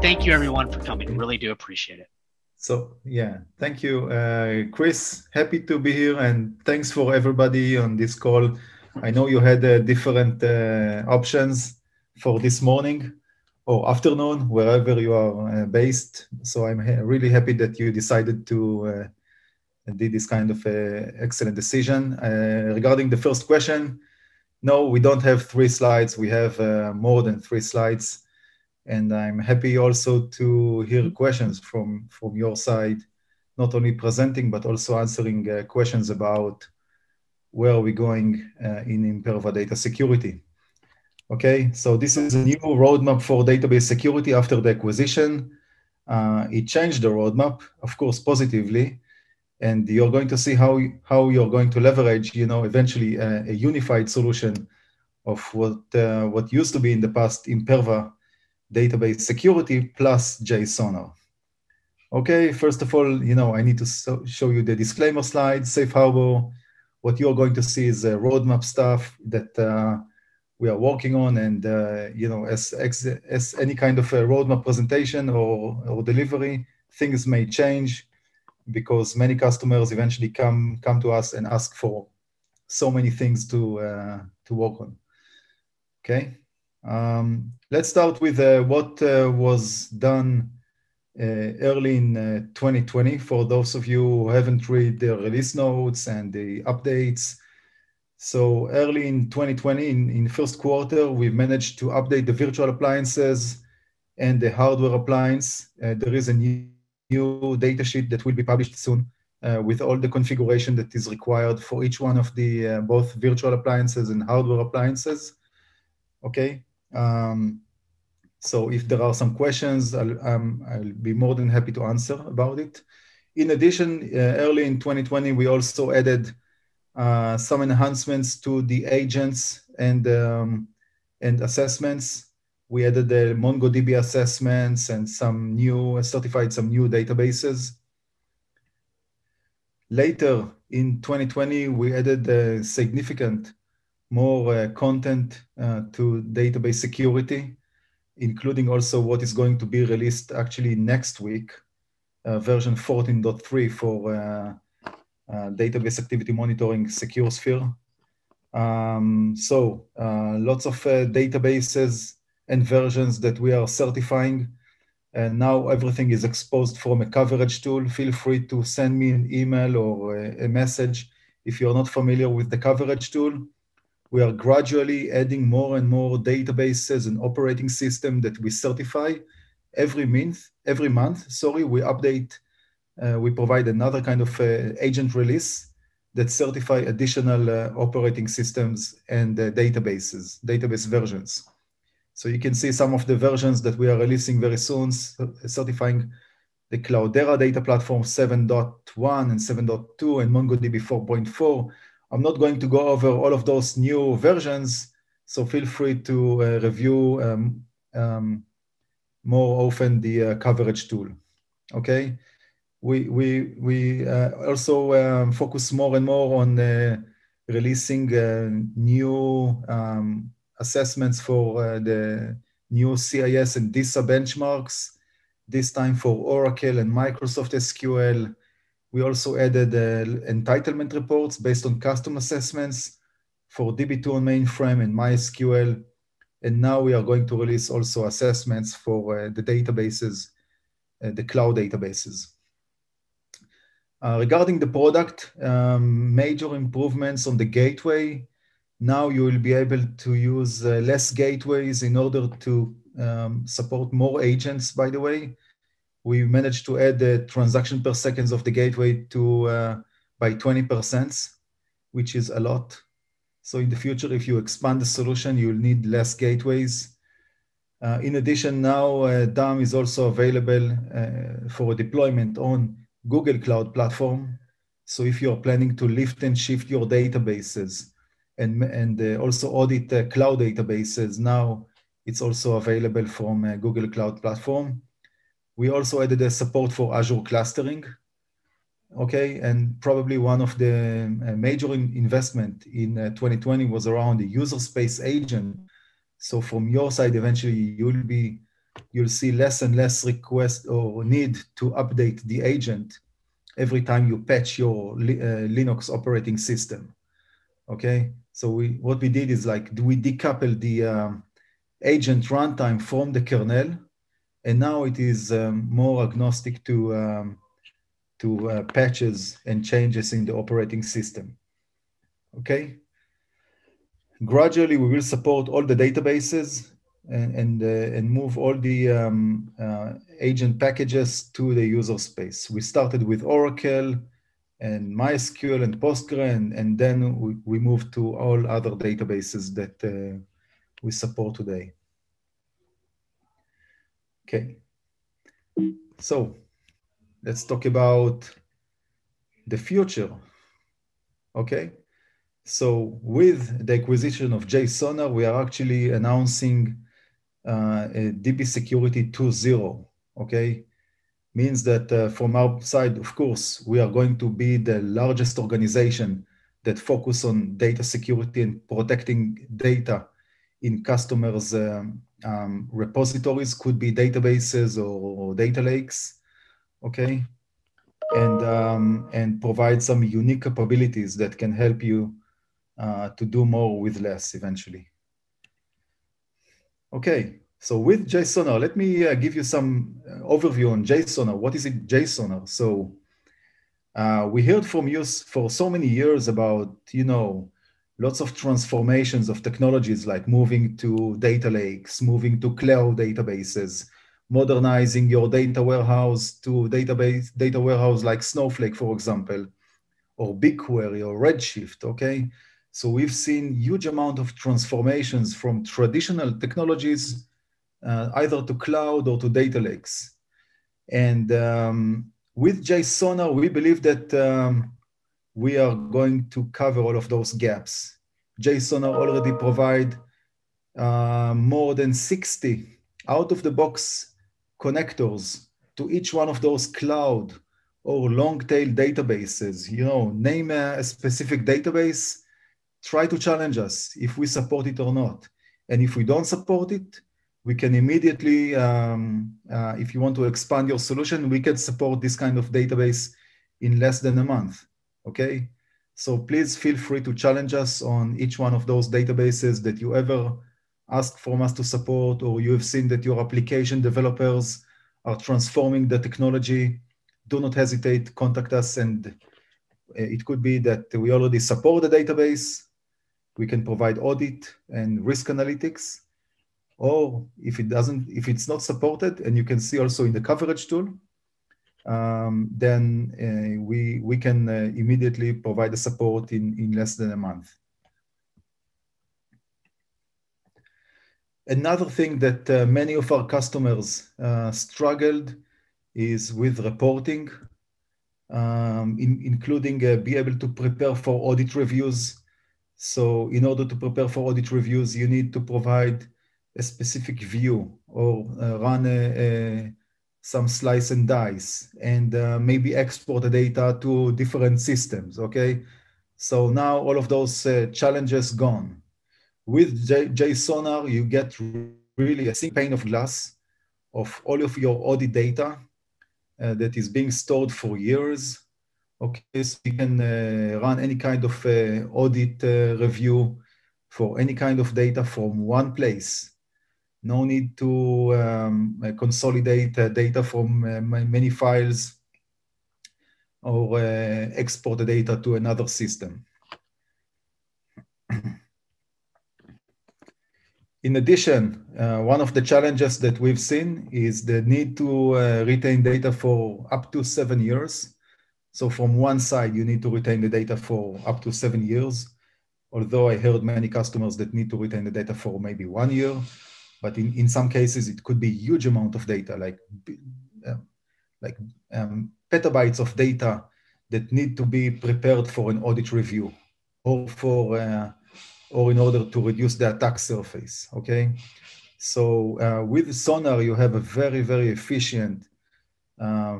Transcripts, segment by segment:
Thank you, everyone, for coming. Really do appreciate it. So yeah, thank you, uh, Chris. Happy to be here, and thanks for everybody on this call. I know you had uh, different uh, options for this morning or afternoon, wherever you are uh, based. So I'm ha really happy that you decided to uh, did this kind of uh, excellent decision. regarding the first question, no, we don't have three slides. We have more than three slides and I'm happy also to hear questions from from your side, not only presenting but also answering uh, questions about where are we going uh, in Imperva data security. Okay, so this is a new roadmap for database security after the acquisition. Uh, it changed the roadmap, of course, positively, and you're going to see how how you're going to leverage, you know, eventually a, a unified solution of what uh, what used to be in the past Imperva database security plus JSON. Okay, first of all, you know, I need to so show you the disclaimer slide, safe harbor. What you're going to see is a roadmap stuff that uh, we are working on. And, uh, you know, as, as any kind of a roadmap presentation or, or delivery, things may change because many customers eventually come, come to us and ask for so many things to, uh, to work on. Okay. Um, let's start with uh, what uh, was done uh, early in 2020 for those of you who haven't read the release notes and the updates. So early in 2020, in, in first quarter, we managed to update the virtual appliances and the hardware appliance. Uh, there is a new, new data sheet that will be published soon uh, with all the configuration that is required for each one of the uh, both virtual appliances and hardware appliances. Okay, um, so if there are some questions, I'll, um, I'll, be more than happy to answer about it. In addition, uh, early in 2020, we also added some enhancements to the agents and, um, and assessments. We added the MongoDB assessments and some new, certified some new databases. Later in 2020, we added a significant more uh, content uh, to database security, including also what is going to be released actually next week, uh, version 14.3 for uh, uh, database activity monitoring SecureSphere. Um, so uh, lots of databases and versions that we are certifying. And now everything is exposed from a coverage tool. Feel free to send me an email or a, a message if you're not familiar with the coverage tool we are gradually adding more and more databases and operating system that we certify every month. Every month, sorry, we update. Uh, we provide another kind of uh, agent release that certify additional uh, operating systems and databases, database versions. So you can see some of the versions that we are releasing very soon, certifying the Cloudera data platform 7.1 and 7.2 and MongoDB 4.4 I'm not going to go over all of those new versions, so feel free to uh, review um, um, more often the uh, coverage tool. Okay, we we we uh, also um, focus more and more on uh, releasing uh, new um, assessments for uh, the new CIS and DISA benchmarks. This time for Oracle and Microsoft SQL we also added uh, entitlement reports based on custom assessments for DB2 on mainframe and MySQL. And now we are going to release also assessments for uh, the databases, the cloud databases. Uh, regarding the product, um, major improvements on the gateway. Now you will be able to use uh, less gateways in order to um, support more agents, by the way we managed to add the transaction per seconds of the gateway to uh, by 20%, which is a lot. So in the future, if you expand the solution, you'll need less gateways. Uh, in addition, now uh, DAM is also available uh, for deployment on Google Cloud Platform. So if you're planning to lift and shift your databases and, and uh, also audit uh, cloud databases, now it's also available from Google Cloud Platform. We also added a support for Azure clustering. Okay, and probably one of the uh, major in investment in uh, 2020 was around the user space agent. So from your side, eventually you'll be you'll see less and less request or need to update the agent every time you patch your uh, Linux operating system. Okay, so we what we did is like do we decouple the um, agent runtime from the kernel, and now it is um, more agnostic to um, to uh, patches and changes in the operating system. Okay. Gradually, we will support all the databases and and, uh, and move all the um, uh, agent packages to the user space. We started with Oracle and MySQL and Postgre, and, and then we, we moved to all other databases that uh, we support today. Okay, so let's talk about the future. Okay, so with the acquisition of JSONAR, we are actually announcing uh, DB Security 2.0, okay? Means that uh, from our side, of course, we are going to be the largest organization that focus on data security and protecting data in customers' um, um, repositories, could be databases or, or data lakes, okay? And, um, and provide some unique capabilities that can help you uh, to do more with less eventually. Okay, so with JSONAR, let me uh, give you some uh, overview on JSONAR. What is it, JSONAR? So uh, we heard from you for so many years about, you know, lots of transformations of technologies like moving to data lakes, moving to cloud databases, modernizing your data warehouse to database data warehouse like Snowflake, for example, or BigQuery or Redshift, okay? So we've seen huge amount of transformations from traditional technologies uh, either to cloud or to data lakes. And um, with JSONAR, we believe that um, we are going to cover all of those gaps. JSONAR already provide uh, more than 60 out-of-the-box connectors to each one of those cloud or long-tail databases. You know, name a, a specific database, try to challenge us if we support it or not. And if we don't support it, we can immediately, um, uh, if you want to expand your solution, we can support this kind of database in less than a month, okay? So please feel free to challenge us on each one of those databases that you ever ask from us to support, or you have seen that your application developers are transforming the technology. Do not hesitate, contact us, and uh, it could be that we already support the database, we can provide audit and risk analytics. Or if it doesn't, if it's not supported, and you can see also in the coverage tool, um, then uh, we, we can uh, immediately provide the support in, in less than a month. Another thing that uh, many of our customers uh, struggled is with reporting, um, in, including uh, be able to prepare for audit reviews so in order to prepare for audit reviews, you need to provide a specific view or uh, run a, a, some slice and dice and uh, maybe export the data to different systems, okay? So now all of those uh, challenges gone. With J JSONAR, you get really a single pane of glass of all of your audit data uh, that is being stored for years Okay, so you can uh, run any kind of uh, audit uh, review for any kind of data from one place. No need to um, uh, consolidate uh, data from uh, many files or export the data to another system. In addition, one of the challenges that we've seen is the need to retain data for up to seven years so from one side, you need to retain the data for up to seven years. Although I heard many customers that need to retain the data for maybe one year, but in, in some cases it could be huge amount of data, like uh, like um, petabytes of data that need to be prepared for an audit review or for uh, or in order to reduce the attack surface. Okay, so uh, with Sonar you have a very very efficient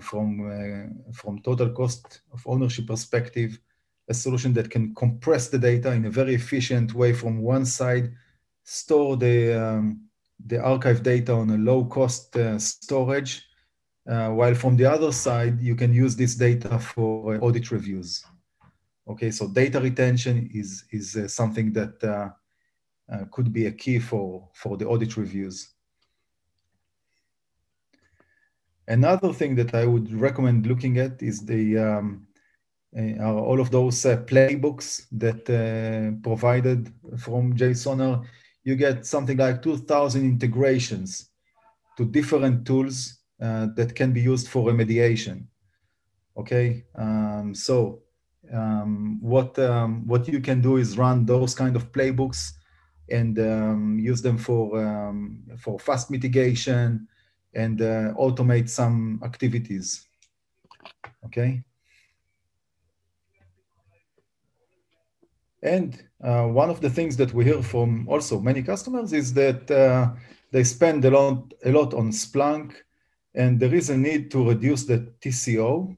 from, uh, from total cost of ownership perspective, a solution that can compress the data in a very efficient way from one side, store the, um, the archive data on a low cost uh, storage, uh, while from the other side, you can use this data for uh, audit reviews. Okay, so data retention is, is uh, something that uh, uh, could be a key for, for the audit reviews. Another thing that I would recommend looking at is the um, uh, are all of those uh, playbooks that uh, provided from JSONAR. You get something like 2,000 integrations to different tools uh, that can be used for remediation. Okay, um, so um, what um, what you can do is run those kind of playbooks and um, use them for um, for fast mitigation and uh, automate some activities. Okay. And uh, one of the things that we hear from also many customers is that uh, they spend a lot, a lot on Splunk, and there is a need to reduce the TCO.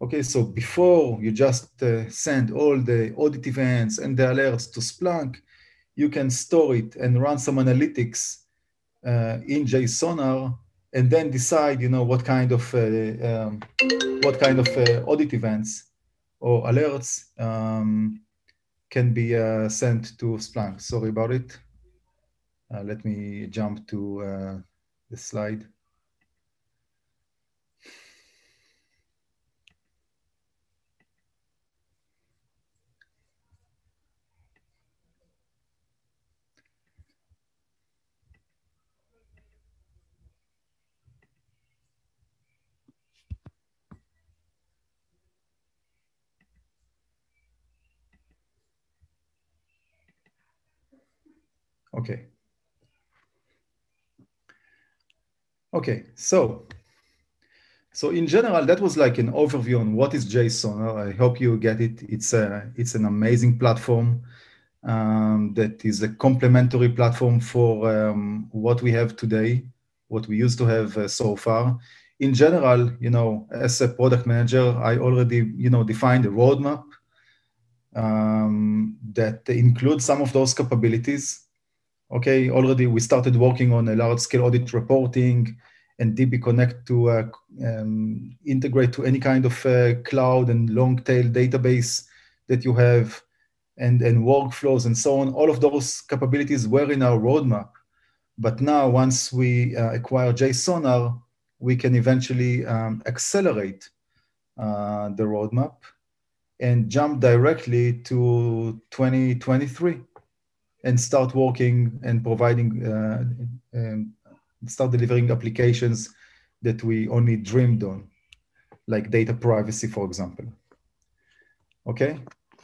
Okay, so before you just uh, send all the audit events and the alerts to Splunk, you can store it and run some analytics uh, in JSONAR, and then decide, you know, what kind of uh, um, what kind of uh, audit events or alerts um, can be uh, sent to Splunk. Sorry about it. Let me jump to the slide. Okay. Okay, so so in general, that was like an overview on what is JSON. I hope you get it. It's a it's an amazing platform um, that is a complementary platform for um, what we have today, what we used to have uh, so far. In general, you know, as a product manager, I already you know defined a roadmap um, that includes some of those capabilities okay, already we started working on a large scale audit reporting and DB Connect to uh, um, integrate to any kind of uh, cloud and long tail database that you have and, and workflows and so on. All of those capabilities were in our roadmap. But now, once we uh, acquire JSONAR, we can eventually um, accelerate uh, the roadmap and jump directly to 2023 and start working and providing uh, and start delivering applications that we only dreamed on, like data privacy, for example. Okay,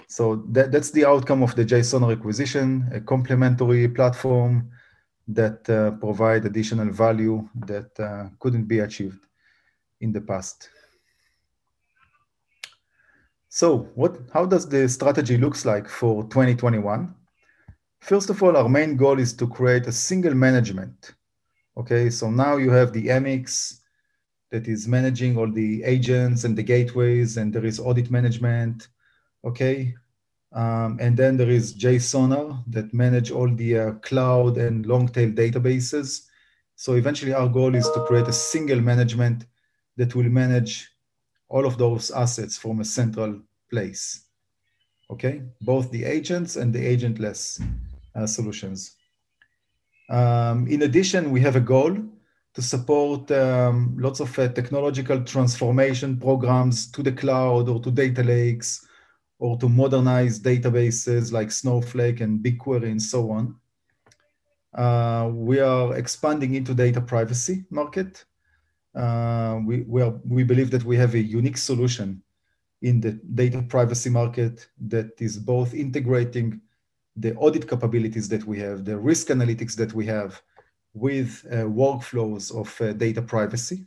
so that, that's the outcome of the JSON acquisition, a complementary platform that uh, provide additional value that uh, couldn't be achieved in the past. So what, how does the strategy looks like for 2021? First of all, our main goal is to create a single management. Okay, so now you have the MX that is managing all the agents and the gateways, and there is audit management. Okay, um, and then there is JSONAR that manage all the uh, cloud and long tail databases. So eventually, our goal is to create a single management that will manage all of those assets from a central place. Okay, both the agents and the agentless solutions. Um, in addition, we have a goal to support um, lots of uh, technological transformation programs to the cloud or to data lakes or to modernize databases like Snowflake and BigQuery and so on. Uh, we are expanding into data privacy market. Uh, we, we, are, we believe that we have a unique solution in the data privacy market that is both integrating the audit capabilities that we have, the risk analytics that we have with uh, workflows of uh, data privacy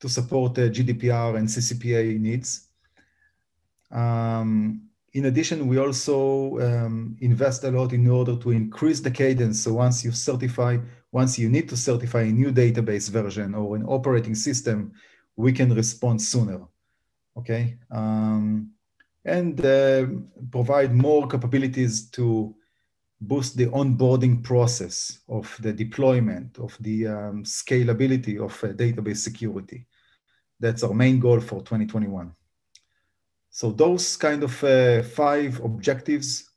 to support uh, GDPR and CCPA needs. Um, in addition, we also um, invest a lot in order to increase the cadence. So once you certify, once you need to certify a new database version or an operating system, we can respond sooner. Okay, um, and uh, provide more capabilities to boost the onboarding process of the deployment of the um, scalability of uh, database security. That's our main goal for 2021. So those kind of uh, five objectives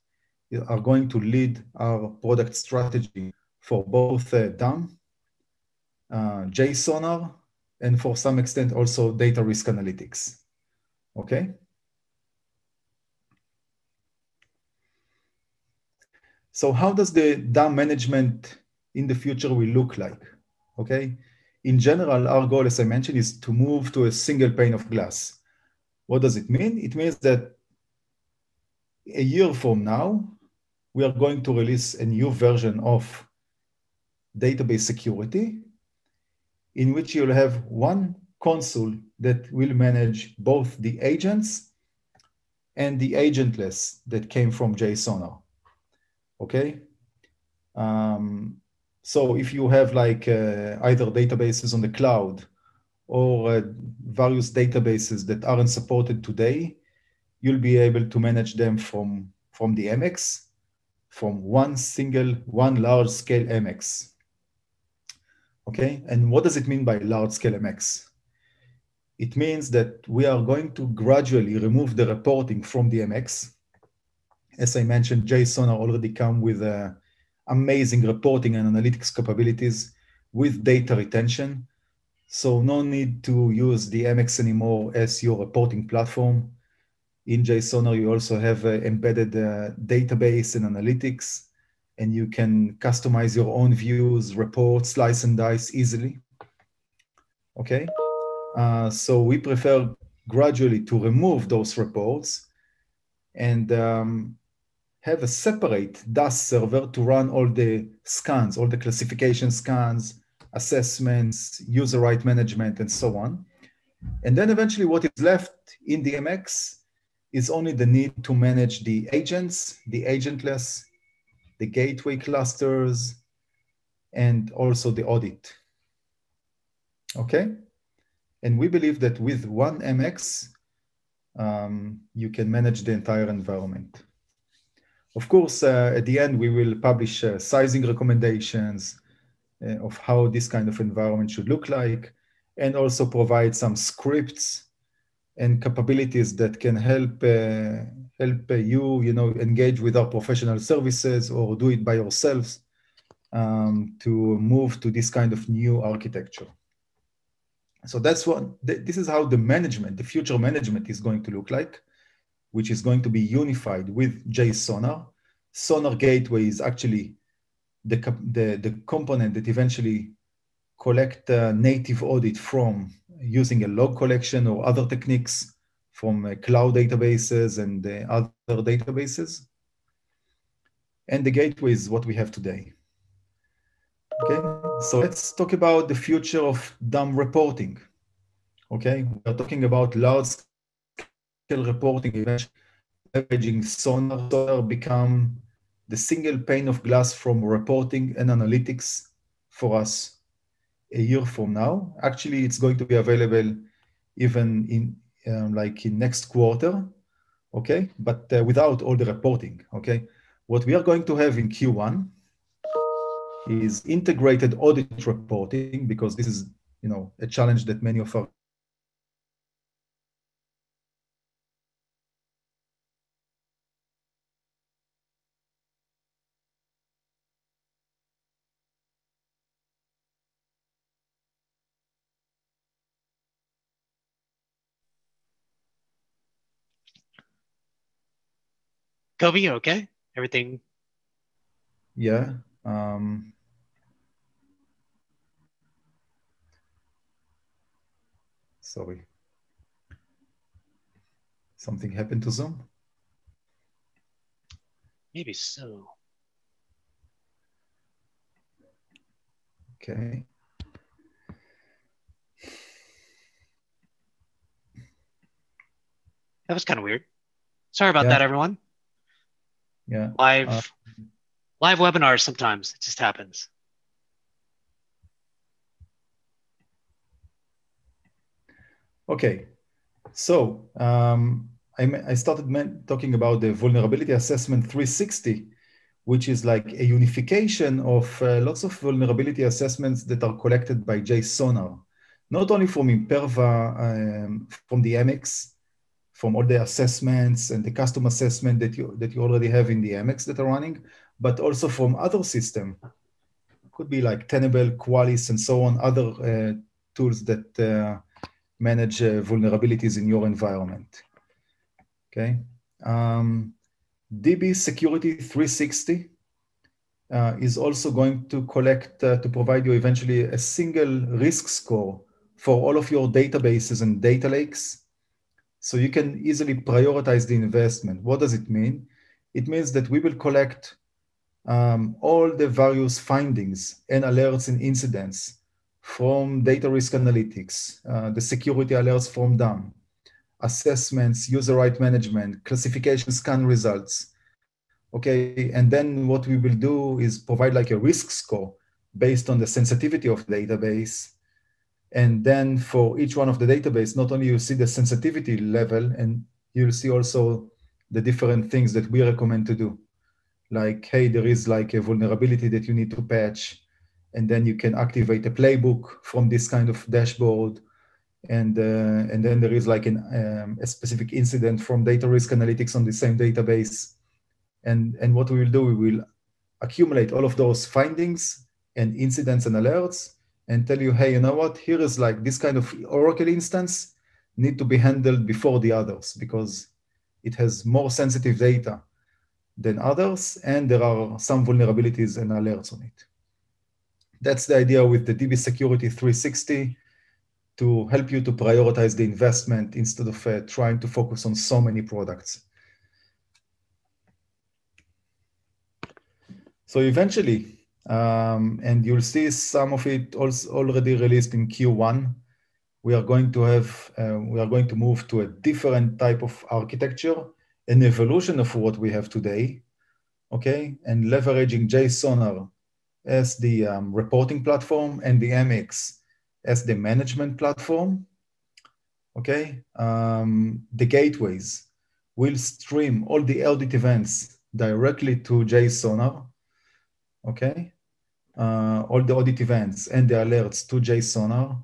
are going to lead our product strategy for both uh, DAM, uh, JSONAR, and for some extent also data risk analytics. Okay? So how does the DAM management in the future will look like? Okay? In general, our goal, as I mentioned, is to move to a single pane of glass. What does it mean? It means that a year from now, we are going to release a new version of database security in which you'll have one console that will manage both the agents and the agentless that came from JSONAR. Okay. Um, so if you have like uh, either databases on the cloud or uh, various databases that aren't supported today, you'll be able to manage them from, from the MX, from one single, one large scale MX. Okay, and what does it mean by large scale MX? It means that we are going to gradually remove the reporting from the MX as I mentioned, JSON already come with uh, amazing reporting and analytics capabilities with data retention. So no need to use the MX anymore as your reporting platform. In JSON, you also have uh, embedded uh, database and analytics, and you can customize your own views, reports, slice and dice easily. Okay, uh, so we prefer gradually to remove those reports and um, have a separate DAS server to run all the scans, all the classification scans, assessments, user right management, and so on. And then eventually what is left in the MX is only the need to manage the agents, the agentless, the gateway clusters, and also the audit. Okay? And we believe that with one MX, um, you can manage the entire environment. Of course, uh, at the end, we will publish uh, sizing recommendations uh, of how this kind of environment should look like, and also provide some scripts and capabilities that can help uh, help you, you know, engage with our professional services or do it by yourselves um, to move to this kind of new architecture. So that's what th this is how the management, the future management, is going to look like which is going to be unified with JSONAR. Sonar Gateway is actually the, the, the component that eventually collect a native audit from using a log collection or other techniques from uh, cloud databases and uh, other databases. And the gateway is what we have today. Okay, so let's talk about the future of DAM reporting. Okay, we're talking about large reporting eventually leveraging Sonar, Sonar become the single pane of glass from reporting and analytics for us a year from now. Actually, it's going to be available even in um, like in next quarter, okay? But uh, without all the reporting, okay? What we are going to have in Q1 is integrated audit reporting because this is, you know, a challenge that many of our Kobi, you okay? Everything? Yeah. Um, sorry. Something happened to Zoom? Maybe so. Okay. That was kind of weird. Sorry about Yeah. that, everyone. Yeah. Live Uh, live webinars sometimes it just happens. Okay, so um, I, I, started talking about the vulnerability assessment 360, which is like a unification of uh, lots of vulnerability assessments that are collected by JSONAR, not only from Imperva, um, from the MX, from all the assessments and the custom assessment that you that you already have in the MX that are running, but also from other system. Could be like Tenable, Qualys, and so on, other uh, tools that uh, manage uh, vulnerabilities in your environment. Okay. Um, DB Security 360 uh, is also going to collect, uh, to provide you eventually a single risk score for all of your databases and data lakes. So you can easily prioritize the investment. What does it mean? It means that we will collect um, all the various findings and alerts and incidents from data risk analytics, uh, the security alerts from them, assessments, user right management, classification scan results. Okay, and then what we will do is provide like a risk score based on the sensitivity of the database. And then for each one of the database, not only you see the sensitivity level, and you'll see also the different things that we recommend to do. Like, hey, there is like a vulnerability that you need to patch and then you can activate a playbook from this kind of dashboard and uh, and then there is like an, um, a specific incident from data risk analytics on the same database and and what we will do we will accumulate all of those findings and incidents and alerts and tell you hey you know what here is like this kind of oracle instance need to be handled before the others because it has more sensitive data than others and there are some vulnerabilities and alerts on it that's the idea with the DB Security 360 to help you to prioritize the investment instead of uh, trying to focus on so many products. So eventually, um, and you'll see some of it also already released in Q1, we are going to have, uh, we are going to move to a different type of architecture, an evolution of what we have today, okay? And leveraging JSONAR as the um, reporting platform and the MX as the management platform. Okay, um, the gateways will stream all the audit events directly to JSONAR. Okay, uh, all the audit events and the alerts to JSONAR.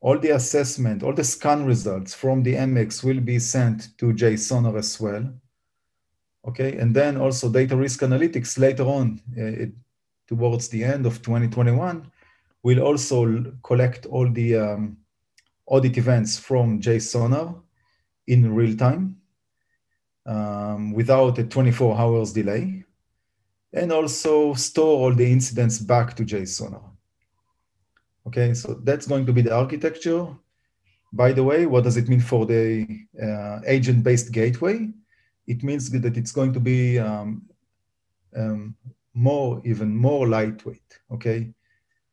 All the assessment, all the scan results from the MX will be sent to JSONAR as well. Okay, and then also data risk analytics later on. Uh, it, towards the end of 2021, we'll also collect all the um, audit events from JSONAR in real time um, without a 24 hours delay, and also store all the incidents back to JSON. Okay, so that's going to be the architecture. By the way, what does it mean for the uh, agent-based gateway? It means that it's going to be um, um, more, even more lightweight, okay?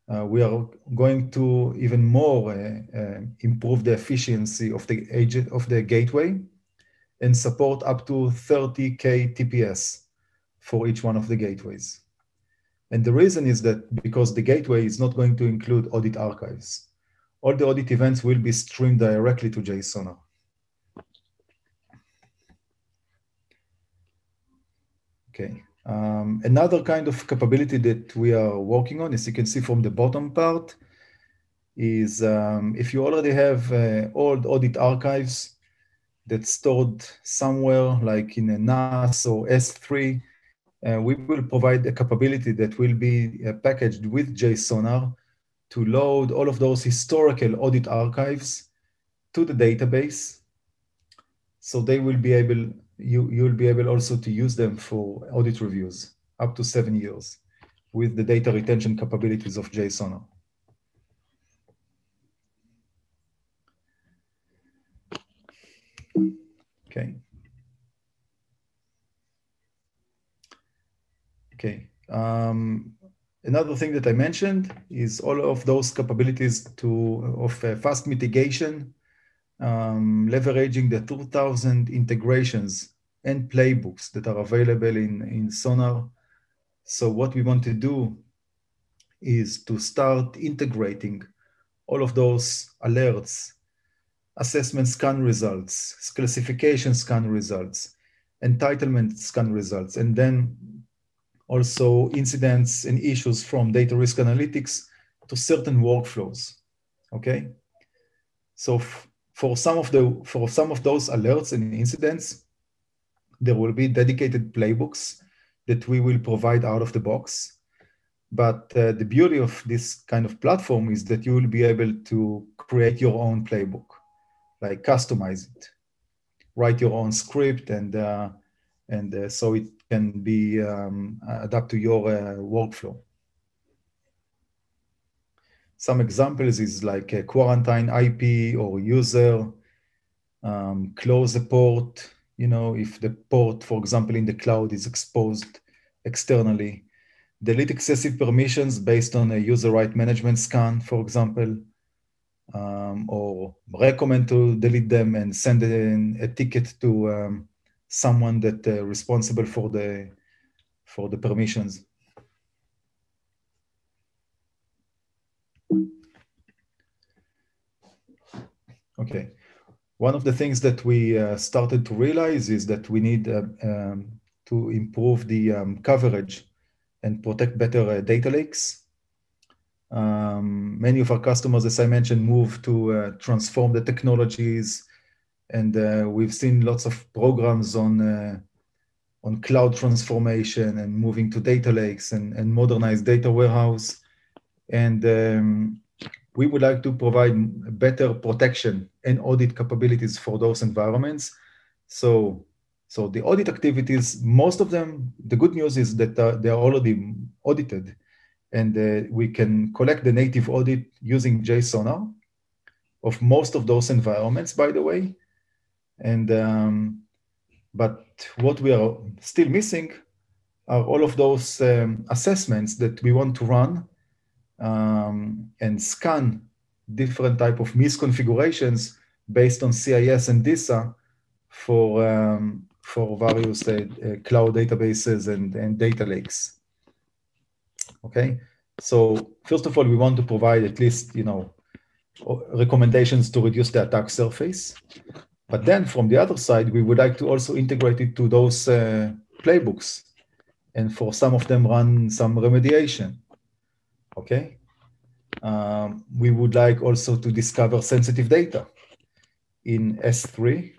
Uh, we are going to even more uh, uh, improve the efficiency of the agent of the gateway and support up to 30k TPS for each one of the gateways. And the reason is that because the gateway is not going to include audit archives. All the audit events will be streamed directly to JSON. Okay. Um, another kind of capability that we are working on, as you can see from the bottom part, is um, if you already have uh, old audit archives that's stored somewhere like in a NAS or S3, uh, we will provide a capability that will be uh, packaged with JSONAR to load all of those historical audit archives to the database. So they will be able you, you'll be able also to use them for audit reviews up to seven years with the data retention capabilities of JSON. Okay. Okay. Um, another thing that I mentioned is all of those capabilities to of uh, fast mitigation um, leveraging the 2000 integrations and playbooks that are available in, in Sonar. So what we want to do is to start integrating all of those alerts assessment scan results, classification scan results, entitlement scan results, and then also incidents and issues from data risk analytics to certain workflows. Okay, so for some of the for some of those alerts and incidents, there will be dedicated playbooks that we will provide out of the box. But uh, the beauty of this kind of platform is that you will be able to create your own playbook, like customize it, write your own script, and uh, and uh, so it can be um, adapt to your uh, workflow. Some examples is like a quarantine IP or user, um, close the port, you know, if the port, for example, in the cloud is exposed externally, delete excessive permissions based on a user right management scan, for example, um, or recommend to delete them and send in a ticket to um, someone that uh, responsible for the for the permissions. Okay. One of the things that we uh, started to realize is that we need uh, um, to improve the um, coverage and protect better uh, data lakes. Um, many of our customers, as I mentioned, move to uh, transform the technologies, and uh, we've seen lots of programs on uh, on cloud transformation and moving to data lakes and, and modernized data warehouse. And um, we would like to provide better protection and audit capabilities for those environments. So, so the audit activities, most of them, the good news is that uh, they are already audited and uh, we can collect the native audit using JSONAR of most of those environments, by the way. And, um, but what we are still missing are all of those um, assessments that we want to run um, and scan different type of misconfigurations based on CIS and DISA for um, for various uh, uh, cloud databases and, and data lakes. Okay, so first of all, we want to provide at least you know recommendations to reduce the attack surface. But then from the other side, we would like to also integrate it to those uh, playbooks and for some of them run some remediation okay? Um, we would like also to discover sensitive data in S3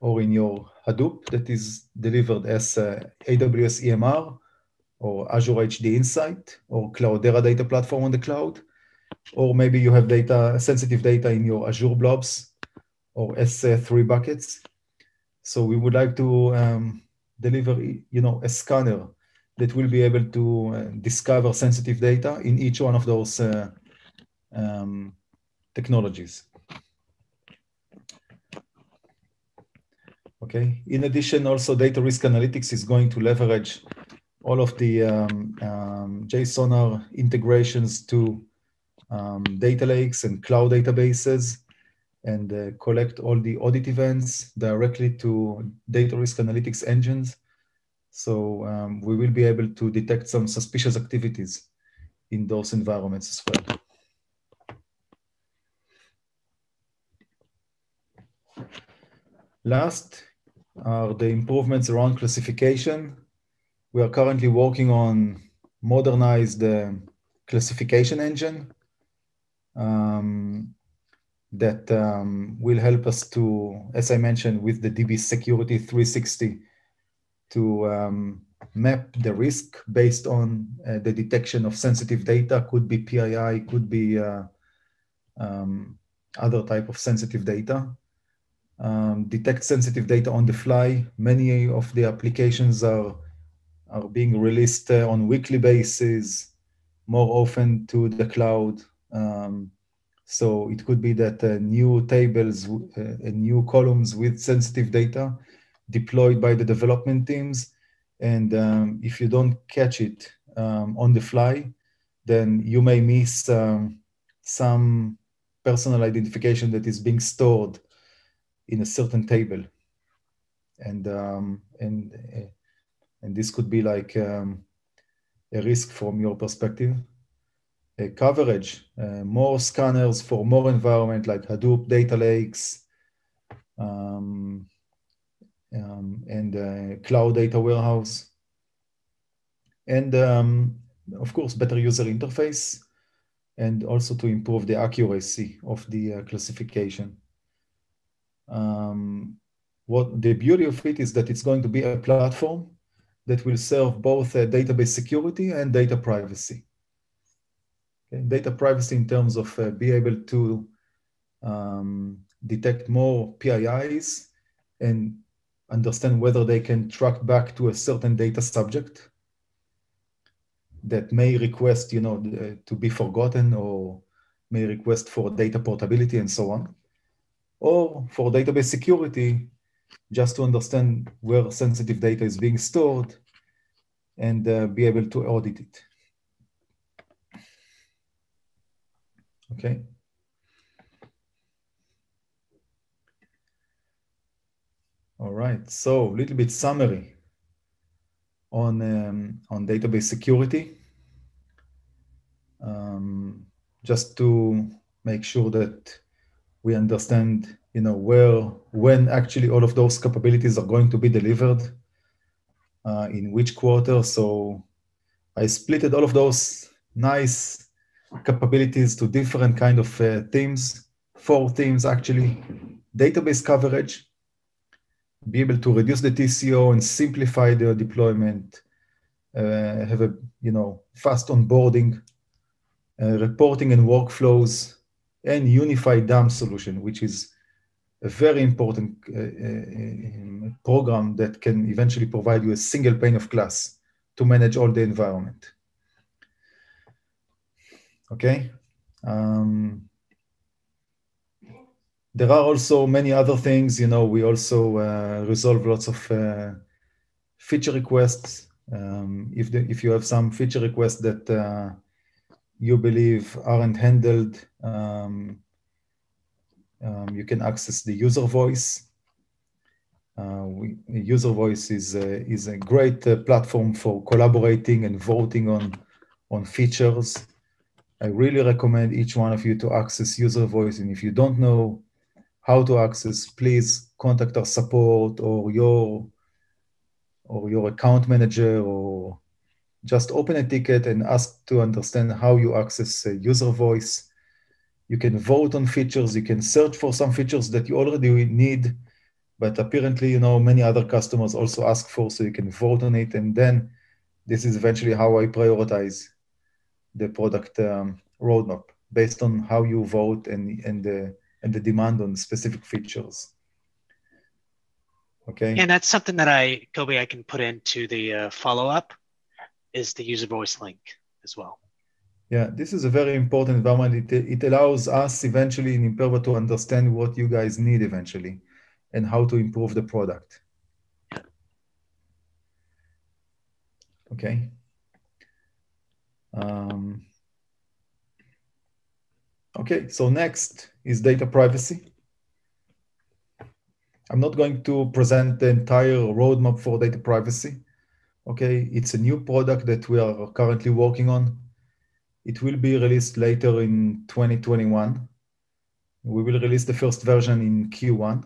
or in your Hadoop that is delivered as uh, AWS EMR or Azure HD Insight or Cloudera data platform on the cloud. Or maybe you have data, sensitive data in your Azure blobs or S3 buckets. So we would like to um, deliver, you know, a scanner that will be able to uh, discover sensitive data in each one of those uh, um, technologies. Okay. In addition, also data risk analytics is going to leverage all of the um, um, JSONAR integrations to um, data lakes and cloud databases and uh, collect all the audit events directly to data risk analytics engines so um, we will be able to detect some suspicious activities in those environments as well. Last are the improvements around classification. We are currently working on modernize the classification engine um, that um, will help us to, as I mentioned, with the DB Security 360 to um, map the risk based on uh, the detection of sensitive data. Could be PII, could be uh, um, other type of sensitive data. Um, detect sensitive data on the fly. Many of the applications are are being released uh, on weekly basis, more often to the cloud. So it could be that uh, new tables and new columns with sensitive data deployed by the development teams. And um, if you don't catch it um, on the fly, then you may miss um, some personal identification that is being stored in a certain table. And, um, and, uh, and this could be like um, a risk from your perspective. Uh, coverage, uh, more scanners for more environment like Hadoop, data lakes, um, um, and uh, cloud data warehouse. And um, of course, better user interface and also to improve the accuracy of the uh, classification. Um, what the beauty of it is that it's going to be a platform that will serve both uh, database security and data privacy. Data privacy in terms of uh, be able to um, detect more PIIs and understand whether they can track back to a certain data subject that may request, you know, to be forgotten or may request for data portability and so on. Or for database security, just to understand where sensitive data is being stored and uh, be able to audit it. Okay. All right, so a little bit summary on, um, on database security. Um, just to make sure that we understand, you know, where, when actually all of those capabilities are going to be delivered, uh, in which quarter. So I splitted all of those nice capabilities to different kind of uh, themes, four themes actually, database coverage, be able to reduce the TCO and simplify the deployment, uh, have a you know fast onboarding, uh, reporting and workflows, and unified DAM solution, which is a very important uh, uh, program that can eventually provide you a single pane of glass to manage all the environment. Okay. Um, there are also many other things. You know, we also uh, resolve lots of uh, feature requests. Um, if the, if you have some feature requests that uh, you believe aren't handled, um, um, you can access the user voice. Uh, we, user voice is a, is a great uh, platform for collaborating and voting on on features. I really recommend each one of you to access user voice, and if you don't know how to access, please contact our support or your or your account manager or just open a ticket and ask to understand how you access user voice. You can vote on features. You can search for some features that you already need, but apparently, you know, many other customers also ask for, so you can vote on it. And then this is eventually how I prioritize the product um, roadmap based on how you vote and, and the and the demand on specific features. Okay. And that's something that I, Kobi, I can put into the uh, follow up is the user voice link as well. Yeah, this is a very important environment. It, it allows us eventually in Imperva to understand what you guys need eventually and how to improve the product. Okay. Um, Okay, so next is data privacy. I'm not going to present the entire roadmap for data privacy. Okay, it's a new product that we are currently working on. It will be released later in 2021. We will release the first version in Q1,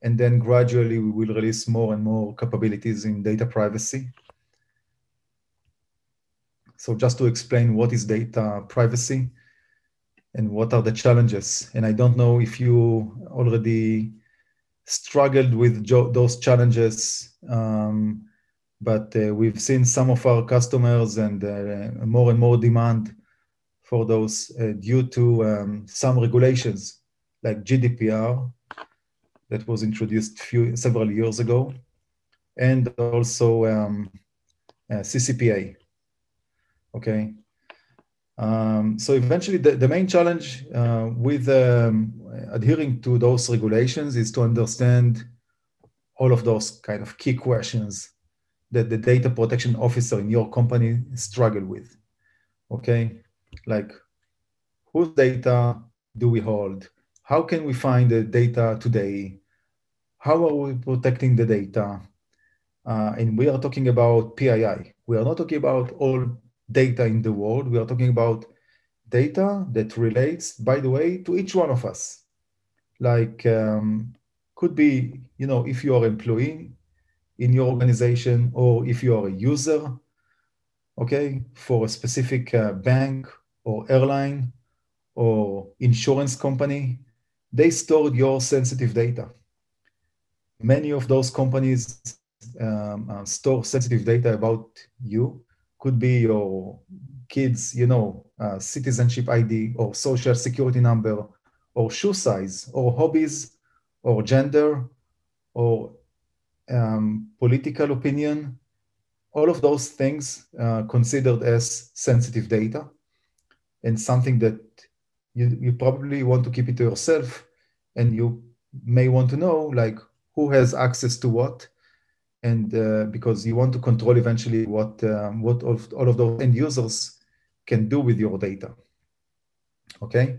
and then gradually we will release more and more capabilities in data privacy. So just to explain what is data privacy, and what are the challenges. And I don't know if you already struggled with those challenges, um, but uh, we've seen some of our customers and uh, more and more demand for those uh, due to um, some regulations like GDPR that was introduced few several years ago, and also um, uh, CCPA. Okay, um, so eventually, the, the main challenge uh, with um, adhering to those regulations is to understand all of those kind of key questions that the data protection officer in your company struggle with. Okay, like whose data do we hold? How can we find the data today? How are we protecting the data? Uh, and we are talking about PII. We are not talking about all data in the world. We are talking about data that relates, by the way, to each one of us. Like, um, could be, you know, if you are employee, in your organization, or if you are a user, okay, for a specific uh, bank or airline or insurance company, they stored your sensitive data. Many of those companies um, uh, store sensitive data about you. Could be your kids, you know, uh, citizenship ID or social security number or shoe size or hobbies or gender or um, political opinion. All of those things uh, considered as sensitive data and something that you, you probably want to keep it to yourself and you may want to know like who has access to what and uh, because you want to control eventually what um, what of, all of those end users can do with your data okay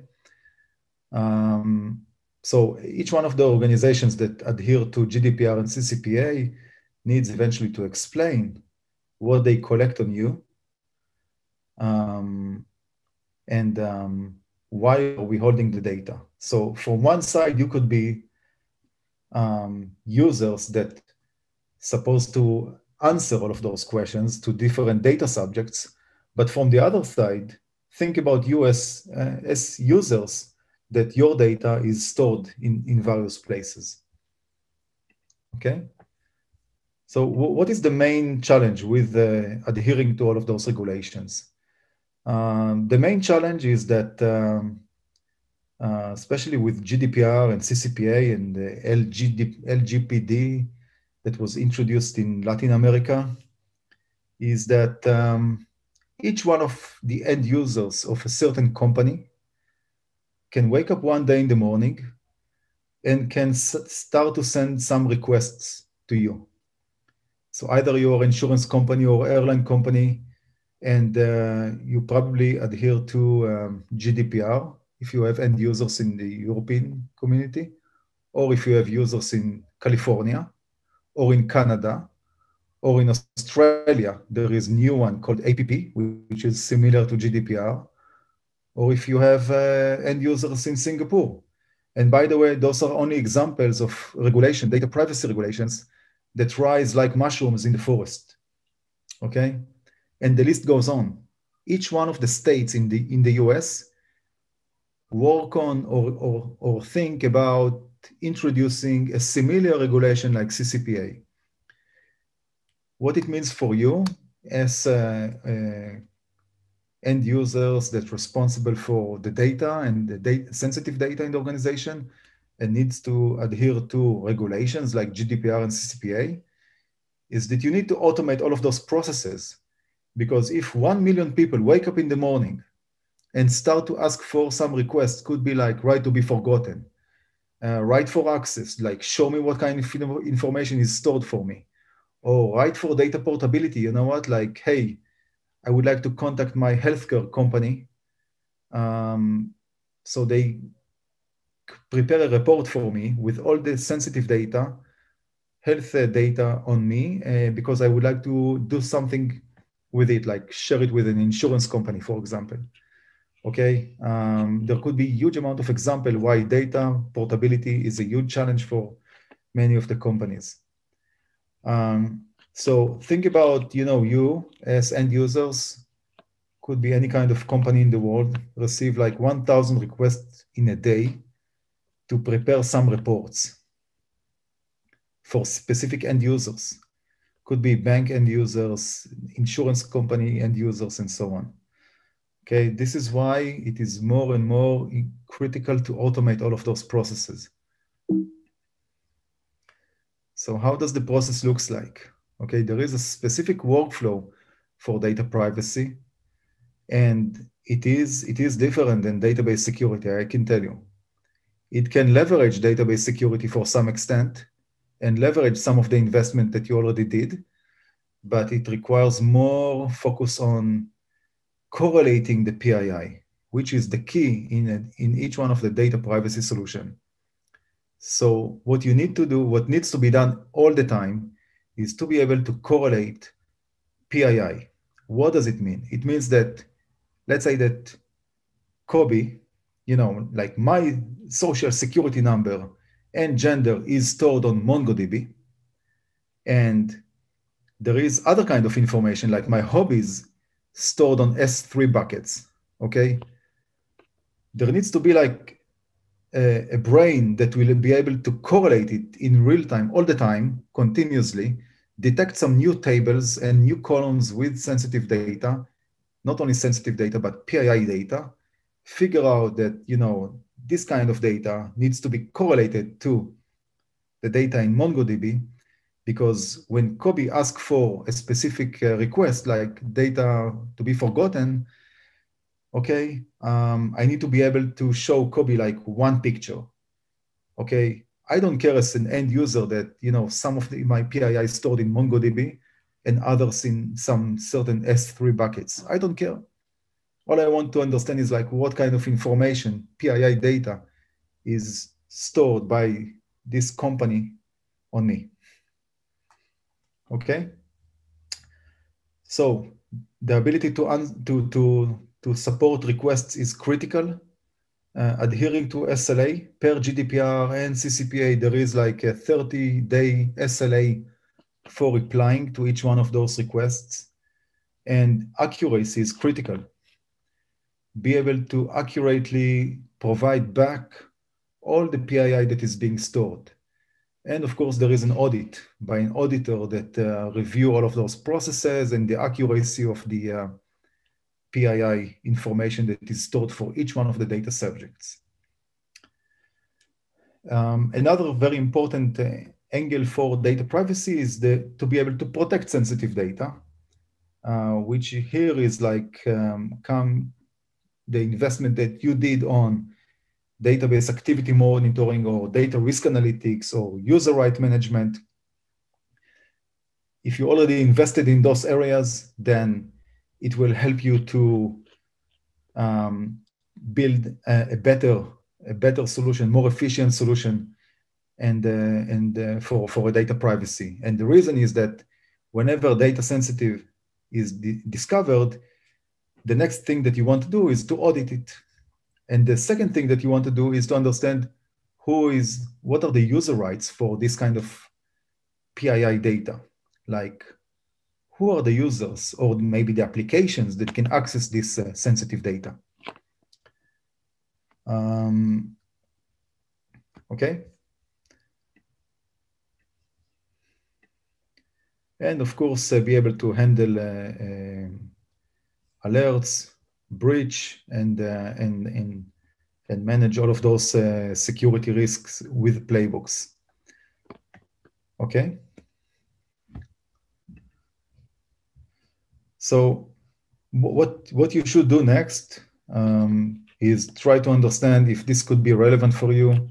um, so each one of the organizations that adhere to gdpr and ccpa needs eventually to explain what they collect on you um, and um, why are we holding the data? So from one side, you could be um, users that supposed to answer all of those questions to different data subjects. But from the other side, think about you as, uh, as users that your data is stored in, in various places. Okay? So what is the main challenge with uh, adhering to all of those regulations? Um, the main challenge is that, um, uh, especially with GDPR and CCPA and the LGD, LGPD that was introduced in Latin America, is that um, each one of the end users of a certain company can wake up one day in the morning and can start to send some requests to you. So either your insurance company or airline company and uh, you probably adhere to um, GDPR if you have end users in the European community, or if you have users in California, or in Canada, or in Australia, there is new one called APP, which is similar to GDPR, or if you have uh, end users in Singapore. And by the way, those are only examples of regulation, data privacy regulations that rise like mushrooms in the forest. Okay, and the list goes on. Each one of the states in the in the US work on or, or, or think about introducing a similar regulation like CCPA. What it means for you as uh, uh, end users that responsible for the data and the data, sensitive data in the organization and needs to adhere to regulations like GDPR and CCPA is that you need to automate all of those processes because if 1 million people wake up in the morning and start to ask for some requests, could be like right to be forgotten, uh, right for access, like show me what kind of information is stored for me, or right for data portability. You know what? Like, hey, I would like to contact my healthcare company. Um, so they prepare a report for me with all the sensitive data, health data on me, uh, because I would like to do something with it, like share it with an insurance company, for example. Okay, um, there could be huge amount of example why data portability is a huge challenge for many of the companies. Um, so think about, you know, you as end users, could be any kind of company in the world, receive like 1,000 requests in a day to prepare some reports for specific end users could be bank end users, insurance company end users, and so on. Okay, this is why it is more and more critical to automate all of those processes. So how does the process looks like? Okay, there is a specific workflow for data privacy, and it is it is different than database security. I can tell you, it can leverage database security for some extent, and leverage some of the investment that you already did, but it requires more focus on correlating the PII, which is the key in, a, in each one of the data privacy solution. So what you need to do, what needs to be done all the time is to be able to correlate PII. What does it mean? It means that, let's say that Kobi, you know, like my social security number and gender is stored on MongoDB. and there is other kind of information like my hobbies stored on S3 buckets. Okay. There needs to be like a, a, brain that will be able to correlate it in real time, all the time, continuously, detect some new tables and new columns with sensitive data, not only sensitive data, but PII data, figure out that, you know, this kind of data needs to be correlated to the data in MongoDB because when Kobi asks for a specific uh, request like data to be forgotten, okay, um, I need to be able to show Kobi like one picture. Okay, I don't care as an end user that you know some of the, my PII stored in MongoDB and others in some certain S3 buckets. I don't care. All I want to understand is like what kind of information, PII data, is stored by this company on me. Okay. So the ability to, to, to, to support requests is critical. Uh, adhering to SLA per GDPR and CCPA, there is like a 30 day SLA for replying to each one of those requests. And accuracy is critical. Be able to accurately provide back all the PII that is being stored. And of course, there is an audit by an auditor that uh, review all of those processes and the accuracy of the uh, PII information that is stored for each one of the data subjects. Um, another very important uh, angle for data privacy is the, to be able to protect sensitive data, uh, which here is like um, come the investment that you did on database activity monitoring or data risk analytics or user right management. If you already invested in those areas, then it will help you to um, build a, a, better, a better solution, more efficient solution, and uh, and uh, for for data privacy. And the reason is that whenever data sensitive is discovered, the next thing that you want to do is to audit it and the second thing that you want to do is to understand who is, what are the user rights for this kind of PII data? Like who are the users or maybe the applications that can access this uh, sensitive data? Um, okay. And of course, uh, be able to handle uh, uh alerts, breach and, uh, and, and, and manage all of those uh, security risks with playbooks. Okay. So what, what you should do next um, is try to understand if this could be relevant for you.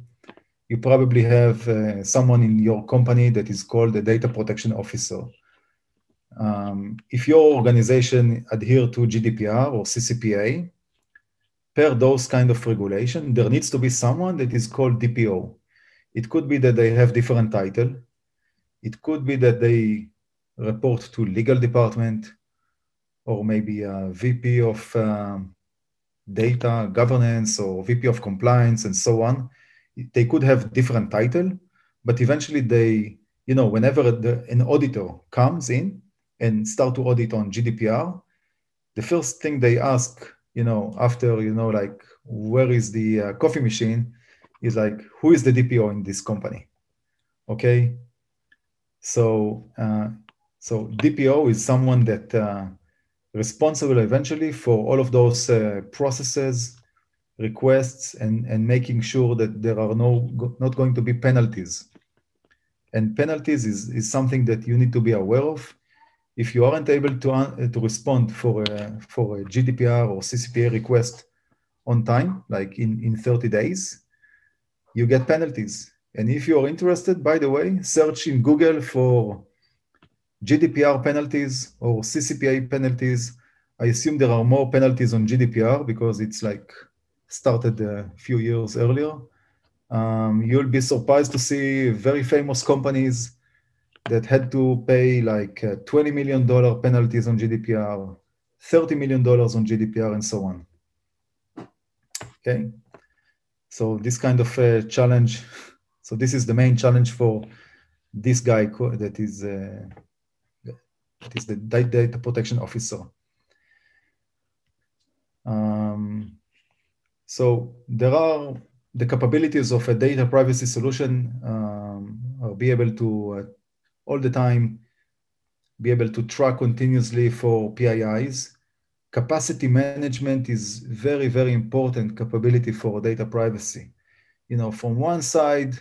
You probably have uh, someone in your company that is called a data protection officer um, if your organization adhere to GDPR or CCPA, per those kind of regulation, there needs to be someone that is called DPO. It could be that they have different title. It could be that they report to legal department or maybe a VP of uh, data governance or VP of compliance and so on. They could have different title, but eventually they, you know, whenever the, an auditor comes in, and start to audit on GDPR, the first thing they ask, you know, after, you know, like, where is the uh, coffee machine, is like, who is the DPO in this company? Okay. So, uh, so DPO is someone that uh, responsible eventually for all of those uh, processes, requests, and, and making sure that there are no not going to be penalties. And penalties is, is something that you need to be aware of if you aren't able to, uh, to respond for a, for a GDPR or CCPA request on time, like in, in 30 days, you get penalties. And if you're interested, by the way, search in Google for GDPR penalties or CCPA penalties. I assume there are more penalties on GDPR because it's like started a few years earlier. Um, you'll be surprised to see very famous companies that had to pay like uh, $20 million penalties on GDPR, $30 million on GDPR, and so on. Okay. So this kind of uh, challenge, so this is the main challenge for this guy that is uh, that is the data protection officer. Um, so there are the capabilities of a data privacy solution um, be able to uh, all the time be able to track continuously for PIIs. Capacity management is very, very important capability for data privacy. You know, from one side,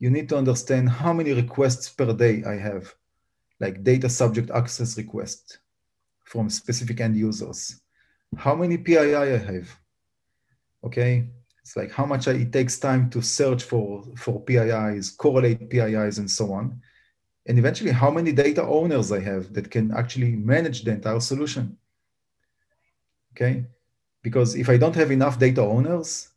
you need to understand how many requests per day I have, like data subject access requests from specific end users. How many PII I have, okay? It's like how much it takes time to search for, for PIIs, correlate PIIs and so on. And eventually how many data owners I have that can actually manage the entire solution, okay? Because if I don't have enough data owners,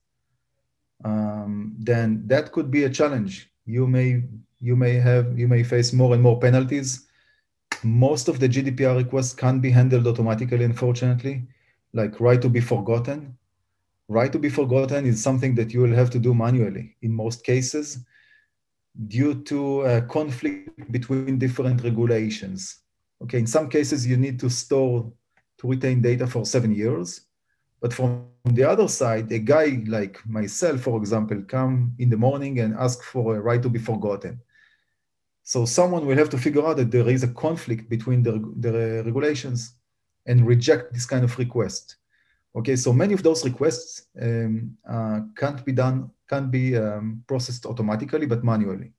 um, then that could be a challenge you may you may have you may face more and more penalties. Most of the GDPR requests can't be handled automatically, unfortunately, like right to be forgotten. Right to be forgotten is something that you will have to do manually in most cases due to a conflict between different regulations. Okay, in some cases you need to store to retain data for seven years. But from the other side, a guy like myself, for example, come in the morning and ask for a right to be forgotten. So someone will have to figure out that there is a conflict between the, the regulations and reject this kind of request. Okay, so many of those requests um, uh, can't be done, can't be um, processed automatically, but manually.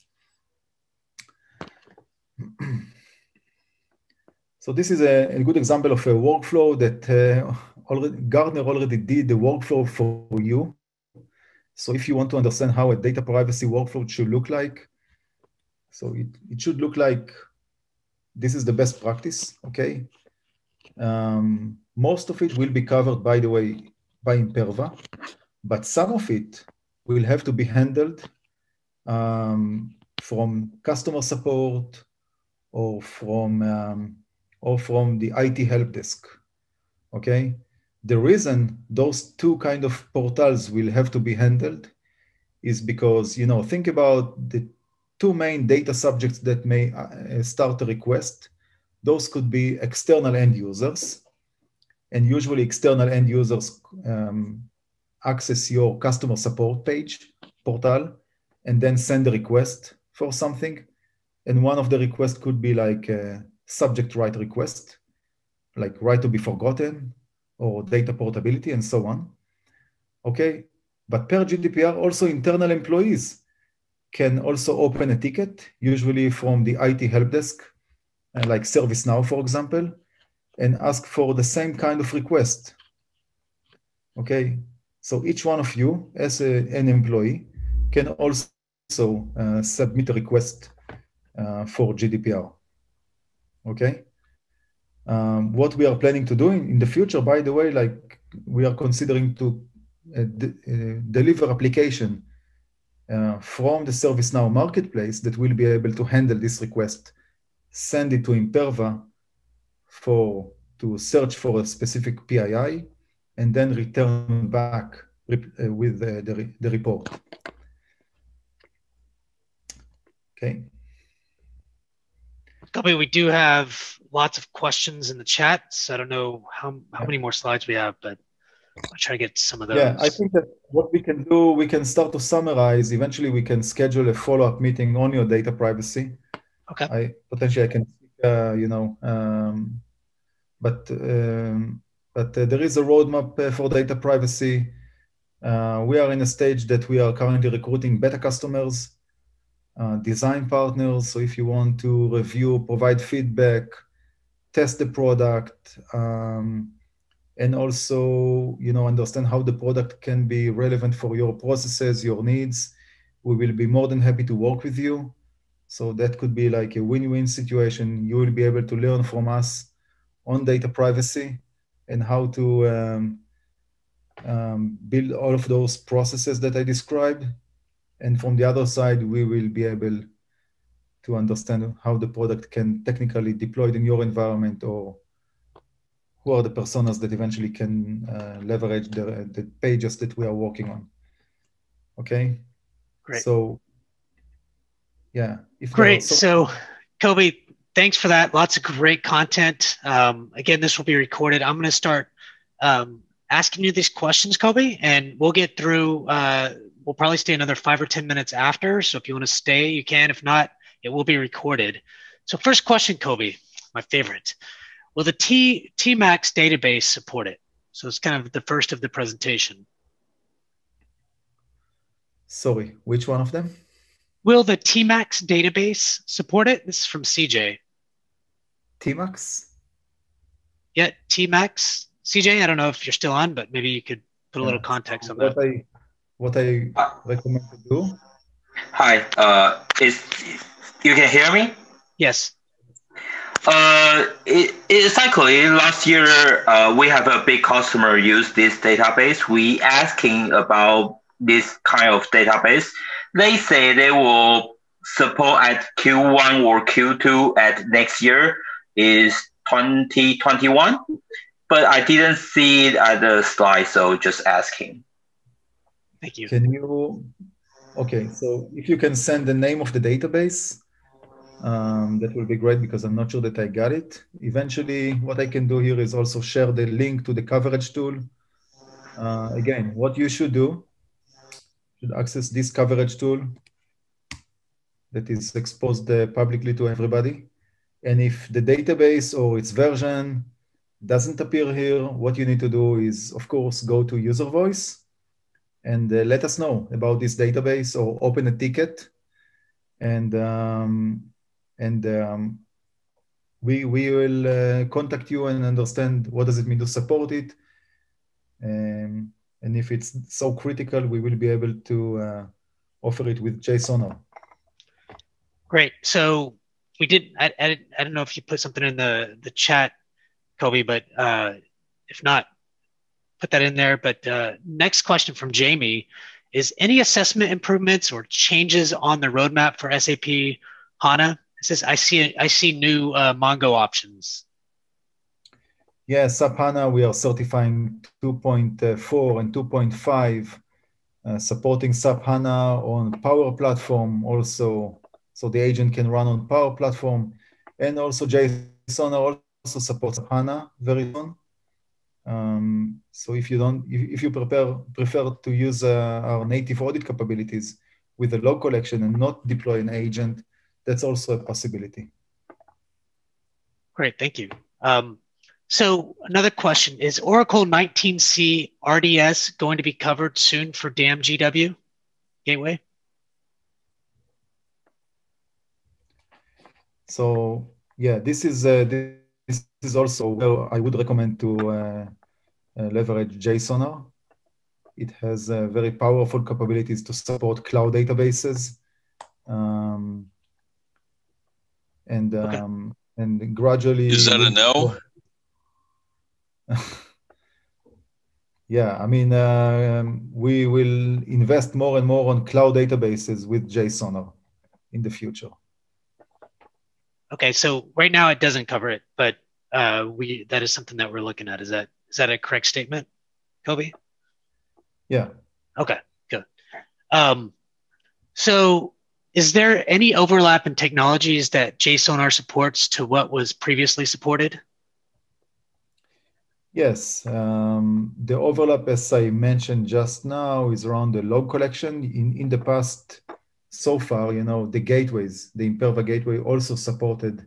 so this is a, a, good example of a workflow that uh, already, Gartner already did the workflow for you. So if you want to understand how a data privacy workflow should look like, so it, it should look like this is the best practice, okay? Um, most of it will be covered, by the way, by Imperva, but some of it will have to be handled um, from customer support or from um, or from the IT help desk. Okay, the reason those two kind of portals will have to be handled is because you know think about the two main data subjects that may uh, start a request those could be external end users and usually external end users um, access your customer support page portal and then send a request for something and one of the requests could be like a subject right request like right to be forgotten or data portability and so on. Okay, but per GDPR, also internal employees can also open a ticket, usually from the IT help desk, uh, like ServiceNow, for example, and ask for the same kind of request. Okay, so each one of you, as a, an employee, can also uh, submit a request uh, for GDPR. Okay. Um, what we are planning to do in, in, the future, by the way, like we are considering to uh, uh, deliver application uh, from the ServiceNow marketplace that will be able to handle this request, send it to Imperva for to search for a specific PII, and then return back uh, with the, the, the report. Okay. Kobi. We do have lots of questions in the chat. So I don't know how, how many more slides we have, but I'll try to get some of those. Yeah, I think that what we can do, we can start to summarize. Eventually, we can schedule a follow-up meeting on your data privacy. Okay. I potentially I can, uh, you know, um, but um, but uh, there is a roadmap uh, for data privacy. Uh, we are in a stage that we are currently recruiting beta customers, uh, design partners. So if you want to review, provide feedback, test the product um, and also you know understand how the product can be relevant for your processes your needs we will be more than happy to work with you so that could be like a win-win situation you will be able to learn from us on data privacy and how to um, um, build all of those processes that i described and from the other side we will be able to understand how the product can technically deployed in your environment or who are the personas that eventually can uh, leverage the, the pages that we are working on. Okay. Great. So yeah. Great. So, Kobi, thanks for that. Lots of great content. Um, again, this will be recorded. I'm going to start um, asking you these questions, Kobi, and we'll get through. Uh, we'll probably stay another five or 10 minutes after. So if you want to stay, you can. If not, it will be recorded. So, first question, Kobi, my favorite. Will the T Tmax database support it? So it's kind of the first of the presentation. Sorry, which one of them? Will the Tmax database support it? This is from CJ. Tmax? Yeah, Tmax. CJ, I don't know if you're still on, but maybe you could put a little context on what that. I, what I recommend to do. Hi, uh, is you can hear me? Yes. Uh, it, it's actually last year uh, we have a big customer use this database. We asking about this kind of database. They say they will support at Q1 or Q2 at next year is 2021, but I didn't see it at the slide, so just asking. Thank you. Can you? Okay, so if you can send the name of the database um, that will be great because I'm not sure that I got it. Eventually, what I can do here is also share the link to the coverage tool. Uh, again, what you should do, should access this coverage tool that is exposed uh, publicly to everybody. And if the database or its version doesn't appear here, what you need to do is, of course, go to user voice and uh, let us know about this database or open a ticket and um, and um, we we will uh, contact you and understand what does it mean to support it um, and if it's so critical we will be able to uh, offer it with JSON. Great. So we did. I, I, I don't know if you put something in the the chat, Kobi, but uh, if not, put that in there. But uh, next question from Jamie is: Any assessment improvements or changes on the roadmap for SAP HANA it says, I see, I see new uh, Mongo options. Yeah, SAP HANA, we are certifying 2.4 and 2.5, uh, supporting SAP HANA on Power Platform also, so the agent can run on Power Platform, and also JSON also supports SAP HANA very soon. Um, so if you don't, if, if you prepare, prefer to use uh, our native audit capabilities with a log collection and not deploy an agent, that's also a possibility. Great, thank you. Um, so another question, is Oracle 19c RDS going to be covered soon for DAM-GW Gateway? So yeah, this is uh, this is also where I would recommend to uh, uh, leverage JSONAR. It has uh, very powerful capabilities to support cloud databases. Um, and okay. um, and gradually. Is that a no? yeah, I mean, uh, we will invest more and more on cloud databases with JSON in the future. Okay, so right now it doesn't cover it, but uh, we that is something that we're looking at. Is that is that a correct statement, Kobi? Yeah. Okay, good. Um, so is there any overlap in technologies that JSONAR supports to what was previously supported? Yes, um, the overlap, as I mentioned just now, is around the log collection. In, in the past, so far, you know, the gateways, the Imperva gateway also supported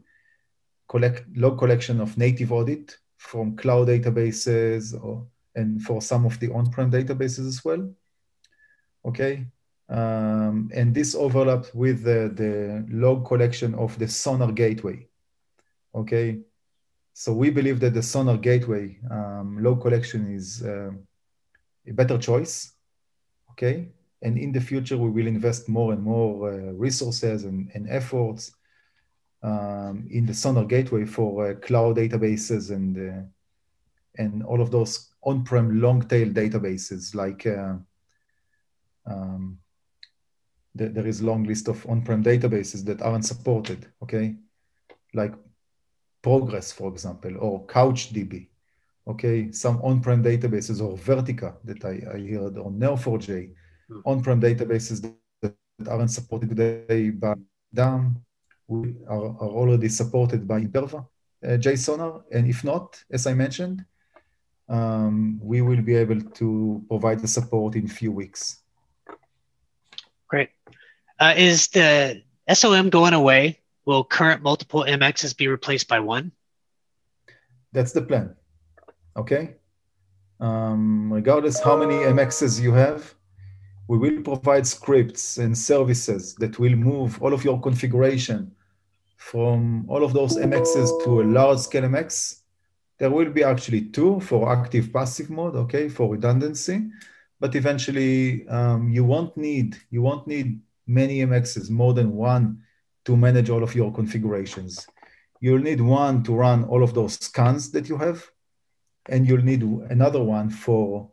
collect log collection of native audit from cloud databases or, and for some of the on-prem databases as well. Okay, um, and this overlapped with the, the log collection of the Sonar gateway. Okay, so we believe that the Sonar gateway um, log collection is uh, a better choice. Okay, and in the future we will invest more and more uh, resources and, and efforts um, in the Sonar gateway for uh, cloud databases and uh, and all of those on-prem long-tail databases like uh, um, there is long list of on-prem databases that aren't supported, okay? Like Progress, for example, or CouchDB, okay? Some on-prem databases or Vertica that I, I heard, or Neo4j, mm. on-prem databases that, aren't supported today by DAM we are, are already supported by Imperva uh, JSONAR. And if not, as I mentioned, um, we will be able to provide the support in a few weeks. Great. Uh, is the SOM going away? Will current multiple MXs be replaced by one? That's the plan. Okay. Um, regardless how many MXs you have, we will provide scripts and services that will move all of your configuration from all of those MXs to a large scale MX. There will be actually two for active passive mode, okay, for redundancy. But eventually, um, you won't need you won't need many MXs, more than one, to manage all of your configurations. You'll need one to run all of those scans that you have, and you'll need another one for